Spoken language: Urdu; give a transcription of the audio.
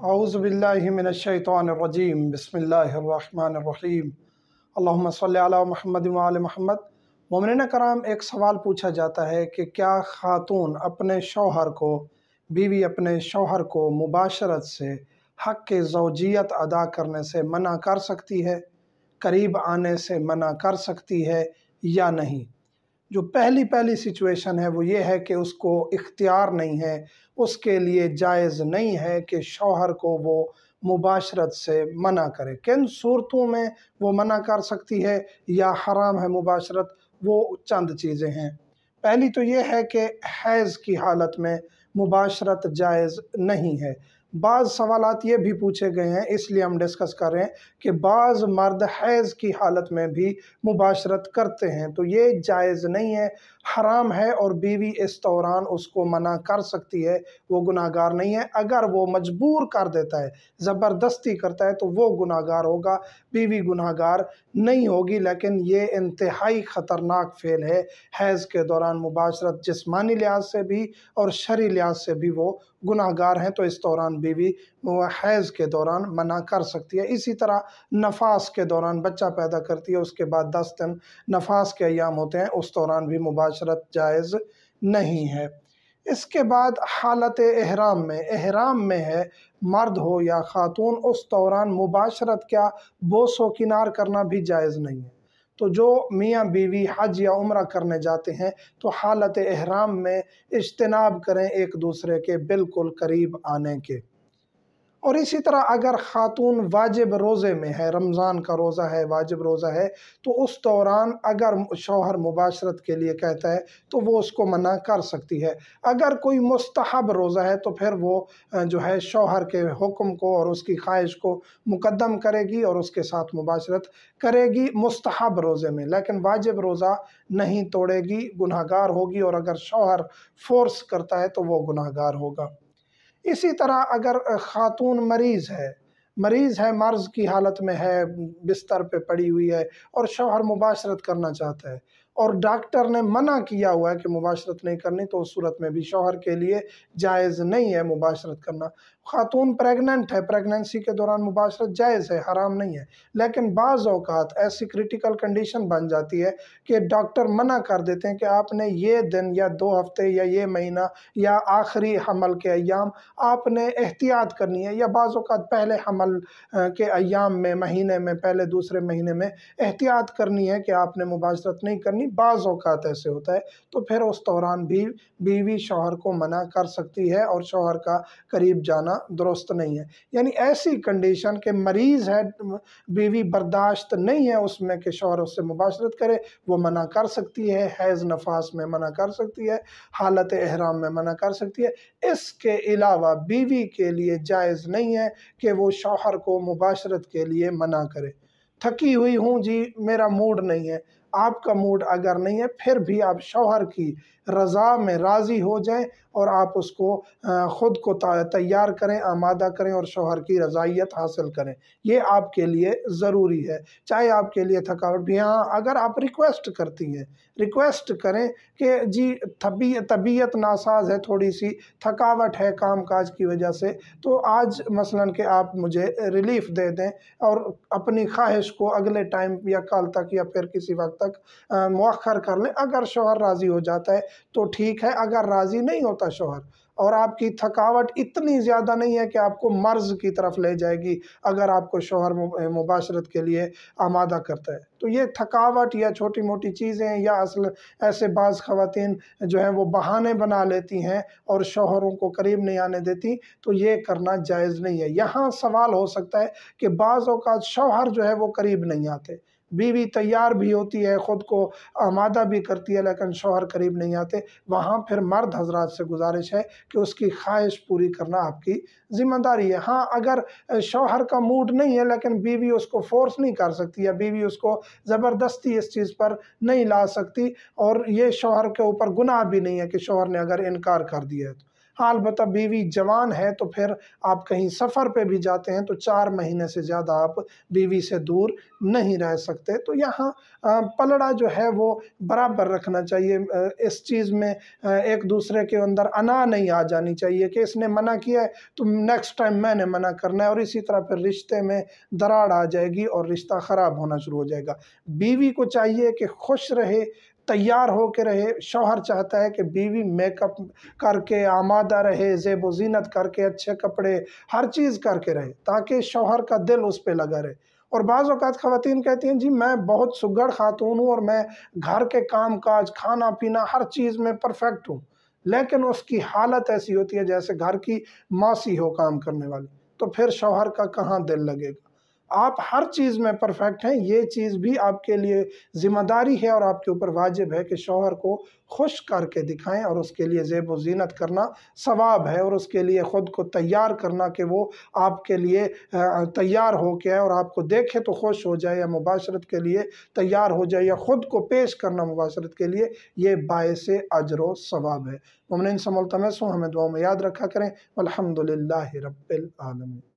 اعوذ باللہ من الشیطان الرجیم، بسم اللہ الرحمن الرحیم۔ اللہم صلی علی محمد وعلی محمد۔ مومنین کرام، ایک سوال پوچھا جاتا ہے کہ کیا خاتون اپنے شوہر کو، بیوی اپنے شوہر کو مباشرت سے حق کے زوجیت ادا کرنے سے منع کر سکتی ہے، قریب آنے سے منع کر سکتی ہے یا نہیں؟ جو پہلی پہلی سچویشن ہے وہ یہ ہے کہ اس کو اختیار نہیں ہے، اس کے لیے جائز نہیں ہے کہ شوہر کو وہ مباشرت سے منع کرے۔ کن صورتوں میں وہ منع کر سکتی ہے یا حرام ہے مباشرت؟ وہ چند چیزیں ہیں۔ پہلی تو یہ ہے کہ حیض کی حالت میں مباشرت جائز نہیں ہے۔ بعض سوالات یہ بھی پوچھے گئے ہیں، اس لیے ہم ڈسکس کر رہے ہیں کہ بعض مرد حیض کی حالت میں بھی مباشرت کرتے ہیں۔ تو یہ جائز نہیں ہے، حرام ہے اور بیوی اس دوران اس کو منع کر سکتی ہے، وہ گناہ گار نہیں ہے۔ اگر وہ مجبور کر دیتا ہے، زبردستی کرتا ہے، تو وہ گناہ گار ہوگا۔ بیوی گناہ گار نہیں ہوگی، لیکن یہ انتہائی خطرناک فعل ہے۔ حیض کے دوران مباشرت جسمانی لحاظ سے بھی اور شرعی لحاظ سے بھی وہ گناہ گار ہیں، تو اس دوران بیوی حیض کے دوران منع کر سکتی ہے۔ اسی طرح نفاس کے دوران بچہ پیدا کرتی ہے، اس کے بعد دس دن نفاس کے ایام ہوتے ہیں، اس دوران بھی مباشرت جائز نہیں ہے۔ اس کے بعد حالت احرام میں احرام میں ہے، مرد ہو یا خاتون، اس دوران مباشرت کیا بوس و کنار کرنا بھی جائز نہیں ہے۔ تو جو میاں بیوی حج یا عمرہ کرنے جاتے ہیں، تو حالت احرام میں اجتناب کریں ایک دوسرے کے بالکل قریب آنے کے۔ اور اسی طرح اگر خاتون واجب روزے میں ہے، رمضان کا روزہ ہے، واجب روزہ ہے، تو اس دوران اگر شوہر مباشرت کے لیے کہتا ہے، تو وہ اس کو منع کر سکتی ہے۔ اگر کوئی مستحب روزہ ہے، تو پھر وہ جو ہے شوہر کے حکم کو اور اس کی خواہش کو مقدم کرے گی اور اس کے ساتھ مباشرت کرے گی مستحب روزے میں۔ لیکن واجب روزہ نہیں توڑے گی گناہ گار ہوگی اور اگر شوہر فورس کرتا ہے، تو وہ گناہ گار ہوگا۔ اسی طرح اگر خاتون مریض ہے مریض ہے، مرض کی حالت میں ہے، بستر پہ پڑی ہوئی ہے اور شوہر مباشرت کرنا چاہتا ہے اور ڈاکٹر نے منع کیا ہوا ہے کہ مباشرت نہیں کرنی تو اس صورت میں بھی شوہر کے لیے جائز نہیں ہے مباشرت کرنا۔ خاتون پریگننٹ ہے۔ پریگننسی کے دوران مباشرت جائز ہے، حرام نہیں ہے۔ لیکن بعض اوقات ایسی کریٹیکل کنڈیشن بن جاتی ہے کہ ڈاکٹر منع کر دیتے ہیں کہ آپ نے یہ دن یا دو ہفتے یا یہ مہینہ یا آخری حمل کے ایام آپ نے احتیاط کرنی ہے یا بعض اوقات پہلے حمل کے ایام میں، مہینے میں، پہلے دوسرے مہینے میں احتیاط کرنی ہے کہ آپ نے مباشرت نہیں کرنی۔ بعض اوقات ایسے ہوتا ہے تو پھر اس دوران بھی بیوی شوہر کو منع کر سکتی ہے اور شوہر کا قریب جانا درست نہیں ہے۔ یعنی ایسی کنڈیشن کہ مریض ہے، بیوی برداشت نہیں ہے اس میں کہ شوہر اس سے مباشرت کرے، وہ منع کر سکتی ہے، حیض نفاس میں منع کر سکتی ہے، حالت احرام میں منع کر سکتی ہے۔ اس کے علاوہ بیوی کے لیے جائز نہیں ہے کہ وہ شوہر کو مباشرت کے لیے منع کرے۔ تھکی ہوئی ہوں جی میرا موڈ نہیں ہے۔ آپ کا موڈ اگر نہیں ہے، پھر بھی آپ شوہر کی رضا میں راضی ہو جائیں اور آپ اس کو خود کو تیار کریں، آمادہ کریں اور شوہر کی رضائیت حاصل کریں۔ یہ آپ کے لیے ضروری ہے۔ چاہے آپ کے لیے تھکاوٹ بھی ہاں اگر آپ ریکویسٹ کرتی ہیں ریکویسٹ کریں کہ جی طبیعت ناساز ہے، تھوڑی سی تھکاوٹ ہے کام کاج کی وجہ سے، تو آج مثلا کہ آپ مجھے ریلیف دے دیں اور اپنی خواہش کو اگلے ٹائم یا کل تک یا پھر کسی وقت تک مؤخر کر لیں۔ اگر شوہر راضی ہو جاتا ہے تو ٹھیک ہے، اگر راضی نہیں ہوتا شوہر اور آپ کی تھکاوٹ اتنی زیادہ نہیں ہے کہ آپ کو مرض کی طرف لے جائے گی اگر آپ کو شوہر مباشرت کے لیے آمادہ کرتا ہے۔ تو یہ تھکاوٹ یا چھوٹی موٹی چیزیں یا اصل ایسے بعض خواتین جو ہیں وہ بہانے بنا لیتی ہیں اور شوہروں کو قریب نہیں آنے دیتی، تو یہ کرنا جائز نہیں ہے۔ یہاں سوال ہو سکتا ہے کہ بعض اوقات شوہر جو ہے وہ قریب نہیں آتے۔ بیوی تیار بھی ہوتی ہے، خود کو آمادہ بھی کرتی ہے، لیکن شوہر قریب نہیں آتے۔ وہاں پھر مرد حضرات سے گزارش ہے کہ اس کی خواہش پوری کرنا آپ کی ذمہ داری ہے۔ ہاں اگر شوہر کا موڈ نہیں ہے، لیکن بیوی اس کو فورس نہیں کر سکتی یا بیوی اس کو زبردستی اس چیز پر نہیں لا سکتی، اور یہ شوہر کے اوپر گناہ بھی نہیں ہے کہ شوہر نے اگر انکار کر دیا ہے تو۔ ہاں البتہ بیوی جوان ہے تو پھر آپ کہیں سفر پہ بھی جاتے ہیں تو چار مہینے سے زیادہ آپ بیوی سے دور نہیں رہ سکتے۔ تو یہاں پلڑا جو ہے وہ برابر رکھنا چاہیے۔ اس چیز میں ایک دوسرے کے اندر انا نہیں آ جانی چاہیے کہ اس نے منع کیا ہے، تو نیکسٹ ٹائم میں نے منع کرنا ہے اور اسی طرح پھر رشتے میں دراڑ آ جائے گی اور رشتہ خراب ہونا شروع ہو جائے گا۔ بیوی کو چاہیے کہ خوش رہے تیار ہو کے رہے، شوہر چاہتا ہے کہ بیوی میک اپ کر کے، آمادہ رہے، زیب و زینت کر کے، اچھے کپڑے، ہر چیز کر کے رہے، تاکہ شوہر کا دل اس پہ لگا رہے۔ اور بعض اوقات خواتین کہتی ہیں جی میں بہت سگڑ خاتون ہوں اور میں گھر کے کام کاج، کھانا پینا، ہر چیز میں پرفیکٹ ہوں۔ لیکن اس کی حالت ایسی ہوتی ہے جیسے گھر کی ماسی ہو کام کرنے والی۔ تو پھر شوہر کا کہاں دل لگے گا؟ آپ ہر چیز میں پرفیکٹ ہیں، یہ چیز بھی آپ کے لیے ذمہ داری ہے اور آپ کے اوپر واجب ہے کہ شوہر کو خوش کر کے دکھائیں اور اس کے لیے زیب و زینت کرنا ثواب ہے اور اس کے لیے خود کو تیار کرنا کہ وہ آپ کے لیے تیار ہو کے اور آپ کو دیکھے تو خوش ہو جائے یا مباشرت کے لیے تیار ہو جائے یا خود کو پیش کرنا مباشرت کے لیے، یہ باعث اجر و ثواب ہے۔ ممنین سملتمس ہوں ہمیں دعاوں میں یاد رکھا کریں۔ الحمد للہ رب العالمین۔